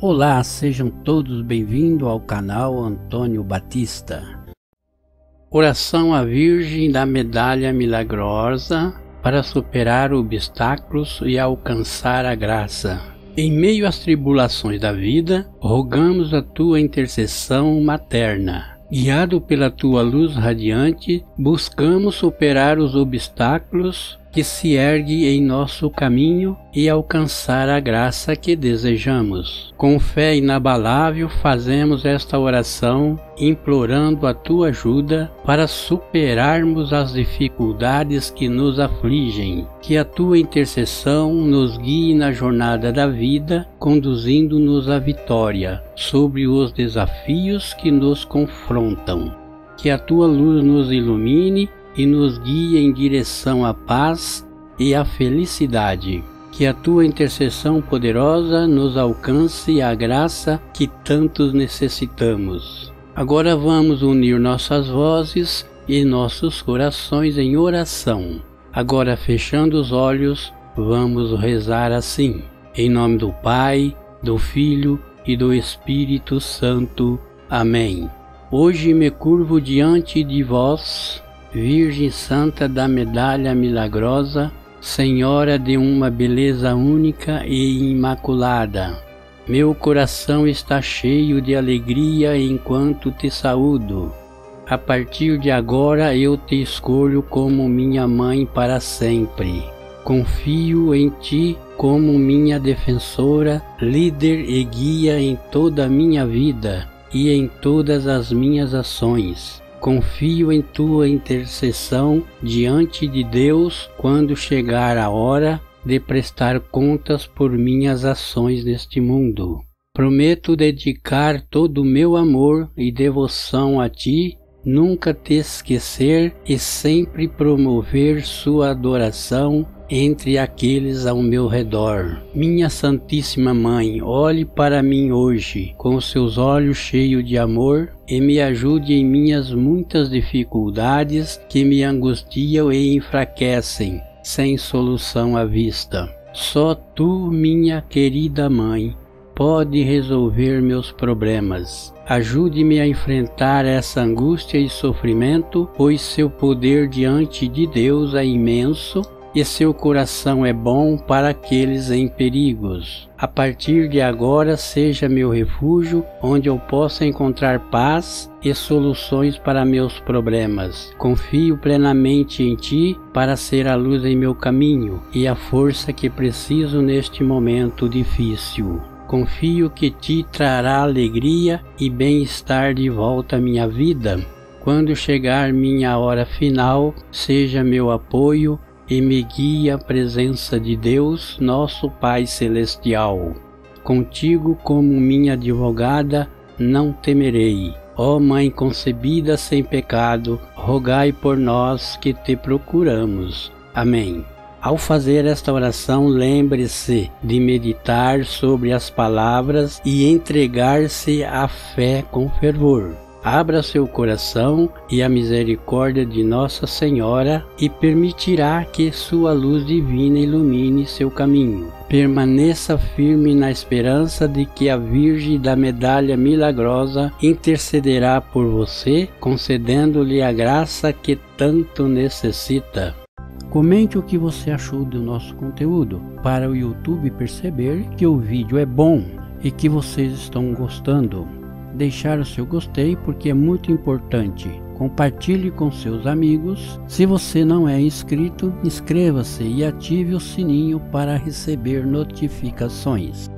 Olá, sejam todos bem-vindos ao canal Antônio Batista. Oração à Virgem da Medalha Milagrosa para superar obstáculos e alcançar a graça. Em meio às tribulações da vida, rogamos a tua intercessão materna. Guiado pela tua luz radiante, buscamos superar os obstáculos que se ergue em nosso caminho e alcançar a graça que desejamos. Com fé inabalável fazemos esta oração, implorando a tua ajuda para superarmos as dificuldades que nos afligem. Que a tua intercessão nos guie na jornada da vida, conduzindo-nos à vitória sobre os desafios que nos confrontam. Que a tua luz nos ilumine e nos guie em direção à paz e à felicidade. Que a tua intercessão poderosa nos alcance a graça que tantos necessitamos. Agora vamos unir nossas vozes e nossos corações em oração. Agora, fechando os olhos, vamos rezar assim: Em nome do Pai, do Filho e do Espírito Santo. Amém. Hoje me curvo diante de vós Virgem Santa da Medalha Milagrosa, Senhora de uma beleza única e imaculada. Meu coração está cheio de alegria enquanto te saúdo. A partir de agora eu te escolho como minha mãe para sempre. Confio em ti como minha defensora, líder e guia em toda a minha vida e em todas as minhas ações. Confio em tua intercessão diante de Deus quando chegar a hora de prestar contas por minhas ações neste mundo. Prometo dedicar todo o meu amor e devoção a ti, nunca te esquecer e sempre promover sua adoração entre aqueles ao meu redor. Minha Santíssima Mãe, olhe para mim hoje com seus olhos cheios de amor e me ajude em minhas muitas dificuldades que me angustiam e enfraquecem, sem solução à vista. Só tu, minha querida Mãe, pode resolver meus problemas. Ajude-me a enfrentar essa angústia e sofrimento, pois seu poder diante de Deus é imenso e seu coração é bom para aqueles em perigos. A partir de agora, seja meu refúgio, onde eu possa encontrar paz e soluções para meus problemas. Confio plenamente em Ti para ser a luz em meu caminho e a força que preciso neste momento difícil. Confio que Ti trará alegria e bem-estar de volta à minha vida. Quando chegar minha hora final, seja meu apoio e me guie à presença de Deus, nosso Pai Celestial. Contigo, como minha advogada, não temerei. Ó Mãe concebida sem pecado, rogai por nós que te procuramos. Amém. Ao fazer esta oração, lembre-se de meditar sobre as palavras e entregar-se à fé com fervor. Abra seu coração e a misericórdia de Nossa Senhora e permitirá que sua luz divina ilumine seu caminho. Permaneça firme na esperança de que a Virgem da Medalha Milagrosa intercederá por você, concedendo-lhe a graça que tanto necessita. Comente o que você achou do nosso conteúdo para o YouTube perceber que o vídeo é bom e que vocês estão gostando deixar o seu gostei porque é muito importante. Compartilhe com seus amigos. Se você não é inscrito, inscreva-se e ative o sininho para receber notificações.